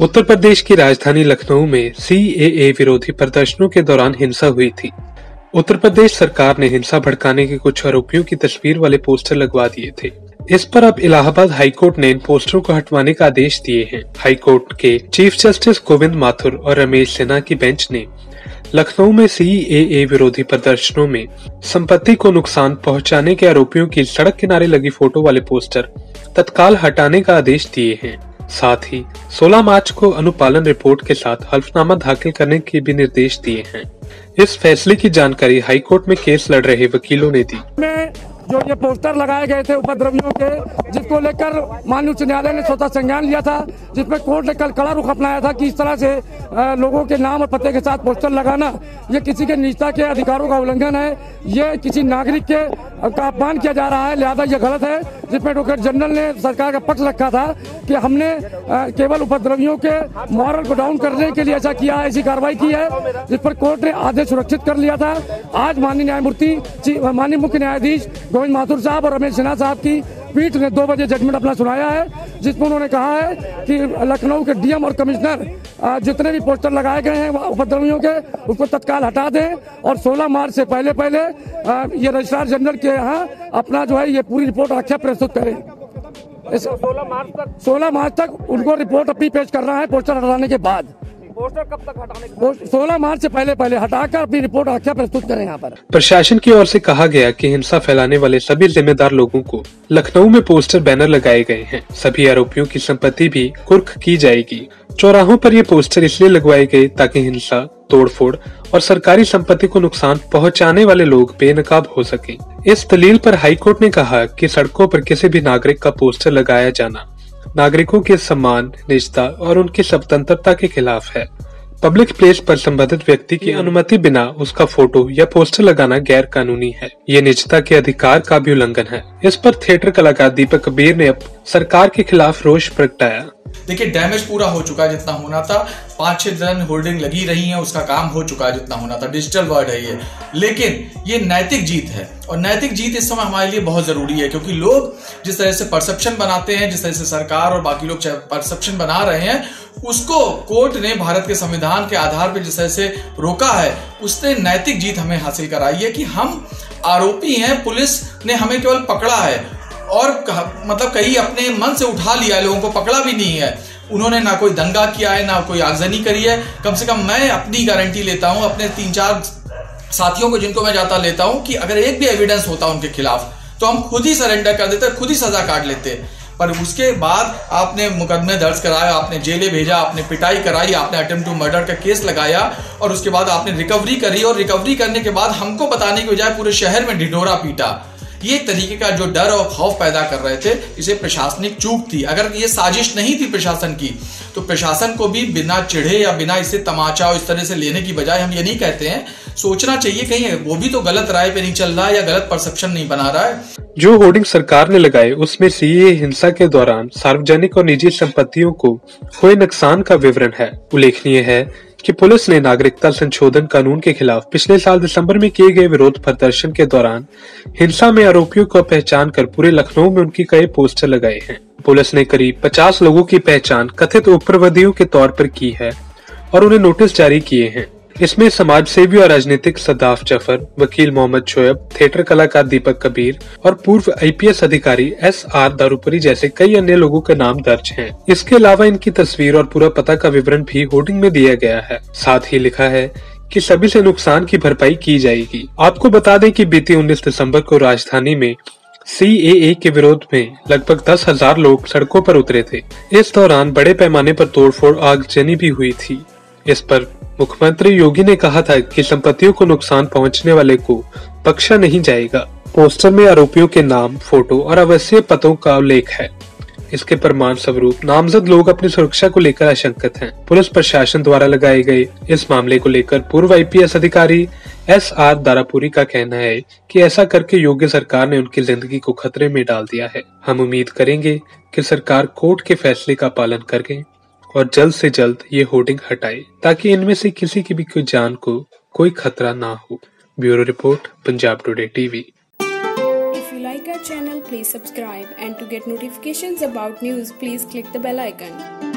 उत्तर प्रदेश की राजधानी लखनऊ में CAA विरोधी प्रदर्शनों के दौरान हिंसा हुई थी। उत्तर प्रदेश सरकार ने हिंसा भड़काने के कुछ आरोपियों की तस्वीर वाले पोस्टर लगवा दिए थे। इस पर अब इलाहाबाद हाईकोर्ट ने इन पोस्टरों को हटवाने का आदेश दिए हैं। हाईकोर्ट के चीफ जस्टिस गोविंद माथुर और रमेश सिन्हा की बेंच ने लखनऊ में CAA विरोधी प्रदर्शनों में संपत्ति को नुकसान पहुँचाने के आरोपियों की सड़क किनारे लगी फ़ोटो वाले पोस्टर तत्काल हटाने का आदेश दिए हैं। साथ ही 16 मार्च को अनुपालन रिपोर्ट के साथ हल्फनामा दाखिल करने के भी निर्देश दिए हैं। इस फैसले की जानकारी हाईकोर्ट में केस लड़ रहे वकीलों ने दी। जो ये पोस्टर लगाए गए थे उपद्रवियों के, जिसको लेकर माननीय उच्च न्यायालय ने स्वतः संज्ञान लिया था, जिसमें कोर्ट ने कल कड़ा रुख अपनाया था कि इस तरह से लोगों के नाम और पते के साथ पोस्टर लगाना, ये किसी के निजता के अधिकारों का उल्लंघन है, ये किसी नागरिक के, का अपमान किया जा रहा है, लिहाजा ये गलत है। जिसमें एडवोकेट जनरल ने सरकार का पक्ष रखा था कि हमने केवल उपद्रवियों के मॉरल को डाउन करने के लिए ऐसा किया, ऐसी कार्रवाई की है, जिस पर कोर्ट ने आदेश सुरक्षित कर लिया था। आज माननीय न्यायमूर्ति माननीय मुख्य न्यायाधीश गोविंद माथुर साहब और रमेश सिन्हा साहब की पीठ ने दो बजे जजमेंट अपना सुनाया है जिसमें उन्होंने कहा है कि लखनऊ के डीएम और कमिश्नर जितने भी पोस्टर लगाए गए हैं उपद्रवियों के उसको तत्काल हटा दें। और 16 मार्च से पहले पहले ये रजिस्ट्रार जनरल के यहाँ अपना जो है ये पूरी रिपोर्ट आख्या प्रस्तुत करें। सोलह मार्च तक? सोलह मार्च तक उनको रिपोर्ट अपनी पेश करना है पोस्टर हटाने के बाद। पोस्टर कब तक हटाने सोलह मार्च से पहले पहले हटाकर अपनी रिपोर्ट आख्या प्रस्तुत करें यहाँ पर। प्रशासन की ओर से कहा गया कि हिंसा फैलाने वाले सभी जिम्मेदार लोगों को लखनऊ में पोस्टर बैनर लगाए गए हैं। सभी आरोपियों की संपत्ति भी कुर्क की जाएगी। चौराहों पर ये पोस्टर इसलिए लगवाए गए ताकि हिंसा तोड़फोड़ और सरकारी संपत्ति को नुकसान पहुँचाने वाले लोग बेनकाब हो सके। इस दलील पर हाईकोर्ट ने कहा कि सड़कों पर किसी भी नागरिक का पोस्टर लगाया जाना नागरिकों के सम्मान, निजता और उनकी स्वतंत्रता के खिलाफ है। पब्लिक प्लेस पर संबंधित व्यक्ति की अनुमति बिना उसका फ़ोटो या पोस्टर लगाना गैर कानूनी है। ये निजता के अधिकार का भी उल्लंघन है। इस पर थिएटर कलाकार दीपक कबीर ने सरकार के खिलाफ रोष प्रगटाया। देखिए डैमेज पूरा हो चुका है जितना होना था। पाँच छह दिन होल्डिंग लगी रही है, उसका काम हो चुका है जितना होना था। डिजिटल वर्ड है ये। लेकिन ये नैतिक जीत है। और नैतिक जीत इस समय हमारे लिए बहुत ज़रूरी है, क्योंकि लोग जिस तरह से परसेप्शन बनाते हैं, जिस तरह से सरकार और बाकी लोग परसेप्शन बना रहे हैं, उसको कोर्ट ने भारत के संविधान के आधार पर जिस तरह से रोका है, उसने नैतिक जीत हमें हासिल कराई है कि हम आरोपी हैं, पुलिस ने हमें केवल पकड़ा है। और कह, मतलब कहीं अपने मन से उठा लिया लोगों को पकड़ा भी नहीं है। उन्होंने ना कोई दंगा किया है ना कोई आगजनी करी है। कम से कम मैं अपनी गारंटी लेता हूँ अपने तीन चार साथियों को जिनको मैं जाता लेता हूँ कि अगर एक भी एविडेंस होता उनके खिलाफ तो हम खुद ही सरेंडर कर देते खुद ही सजा काट लेते। पर उसके बाद आपने मुकदमे दर्ज कराया आपने जेले भेजा आपने पिटाई कराई आपने अटेम्प्ट टू मर्डर का केस लगाया और उसके बाद आपने रिकवरी करी और रिकवरी करने के बाद हमको बताने की बजाय पूरे शहर में ढिढोरा पीटा। ये तरीके का जो डर और खौफ पैदा कर रहे थे, इसे प्रशासनिक चूक थी। अगर ये साजिश नहीं थी प्रशासन की तो प्रशासन को भी बिना चिढ़े या बिना इसे तमाचा और इस तरह से लेने की बजाय हम ये नहीं कहते हैं, सोचना चाहिए कहीं वो भी तो गलत राय पे नहीं चल रहा है या गलत परसेप्शन नहीं बना रहा है। जो होर्डिंग सरकार ने लगाए उसमें सीए हिंसा के दौरान सार्वजनिक और निजी संपत्तियों को हुए नुकसान का विवरण है। उल्लेखनीय है कि पुलिस ने नागरिकता संशोधन कानून के खिलाफ पिछले साल दिसंबर में किए गए विरोध प्रदर्शन के दौरान हिंसा में आरोपियों को पहचान कर पूरे लखनऊ में उनकी कई पोस्टर लगाए हैं। पुलिस ने करीब 50 लोगों की पहचान कथित उप्रवधियों के तौर पर की है और उन्हें नोटिस जारी किए हैं। इसमें समाज सेवी और राजनीतिक सदाफ ज़फ़र, वकील मोहम्मद शोएब, थिएटर कलाकार दीपक कबीर और पूर्व आईपीएस अधिकारी एस आर दारूपुरी जैसे कई अन्य लोगों के नाम दर्ज हैं। इसके अलावा इनकी तस्वीर और पूरा पता का विवरण भी होर्डिंग में दिया गया है। साथ ही लिखा है कि सभी से नुकसान की भरपाई की जाएगी। आपको बता दें कि बीती 19 दिसंबर को राजधानी में सीएए के विरोध में लगभग दस हज़ार लोग सड़कों पर उतरे थे। इस दौरान बड़े पैमाने पर तोड़फोड़ आगजनी भी हुई थी। इस पर मुख्यमंत्री योगी ने कहा था कि संपत्तियों को नुकसान पहुँचने वाले को बख्शा नहीं जाएगा। पोस्टर में आरोपियों के नाम, फ़ोटो और अवश्य पतों का उल्लेख है। इसके प्रमाण स्वरूप नामजद लोग अपनी सुरक्षा को लेकर आशंकित हैं। पुलिस प्रशासन द्वारा लगाए गए इस मामले को लेकर पूर्व आईपीएस अधिकारी एस आर दारापुरी का कहना है कि ऐसा करके योग्य सरकार ने उनकी ज़िंदगी को खतरे में डाल दिया है। हम उम्मीद करेंगे कि सरकार कोर्ट के फैसले का पालन करके और जल्द से जल्द ये होर्डिंग हटाई, ताकि इनमें से किसी की भी जान को कोई खतरा ना हो। Bureau report, Punjab Today TV. If you like our channel please subscribe and to get notifications about news please click the bell icon